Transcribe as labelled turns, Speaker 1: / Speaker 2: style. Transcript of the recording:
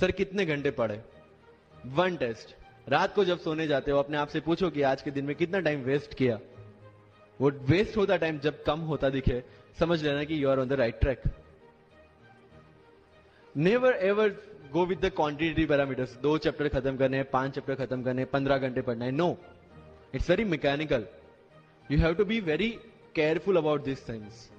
Speaker 1: Sir, कितने घंटे पढ़े? वन टेस्ट रात को जब सोने जाते हो, अपने आप से पूछो कि आज के दिन में कितना टाइम वेस्ट किया? वो वेस्ट होता टाइम जब कम होता दिखे, समझ लेना कि you are on the right track never ever go with the quantity parameters दो चैप्टर खत्म करने हैं, पाँच चैप्टर खत्म करने हैं, पंद्रह घंटे पढ़ना है. No it's very mechanical you have to be very careful about this things